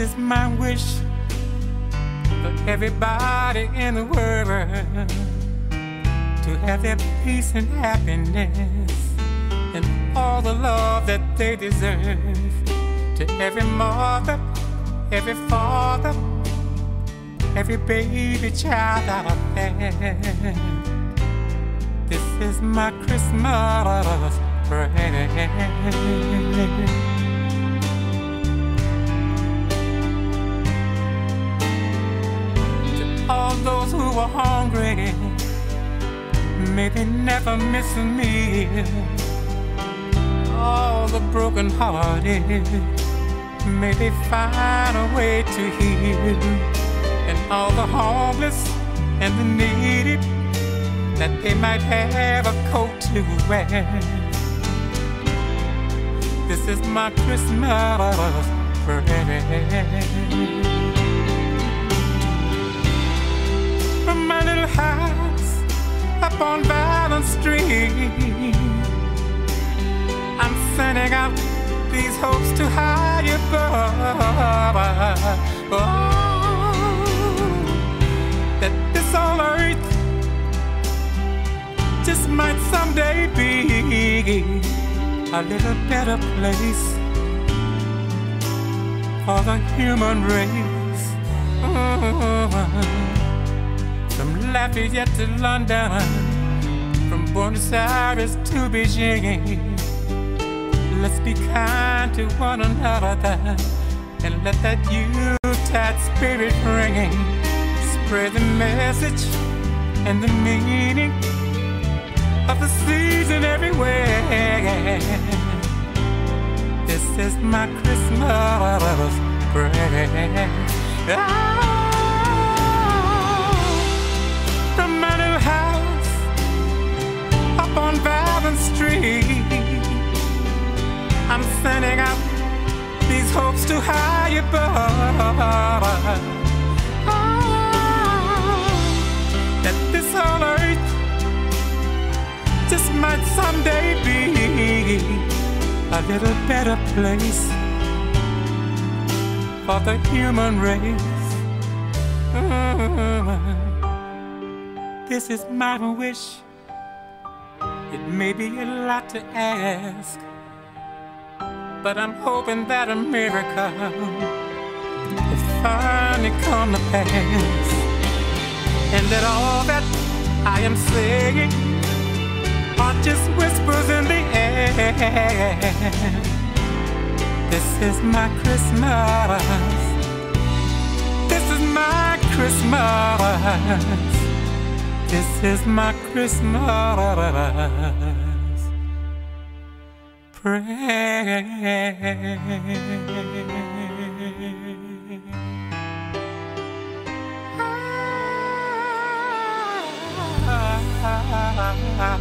is my wish for everybody in the world to have their peace and happiness and all the love that they deserve. To every mother, every father, every baby child out there. This is my Christmas prayer. Hungry, maybe never miss a meal. All the broken hearted, may they find a way to heal. And all the homeless and the needy, that they might have a coat to wear. This is my Christmas on Valley Street. I'm sending out these hopes to high above. Oh, that this old earth just might someday be a little better place for the human race. Oh, from Lafayette to London, Buenos Aires to Beijing. Let's be kind to one another and let that Yuletide spirit ring. Spread the message and the meaning of the season everywhere. This is my Christmas prayer. Ah. These hopes to high above. Oh, that this whole earth just might someday be a little better place for the human race. Oh, this is my wish. It may be a lot to ask, but I'm hoping that a miracle will finally come to pass, and that all that I am saying are just whispers in the air. This is my Christmas. This is my Christmas. This is my Christmas prayer. Ah,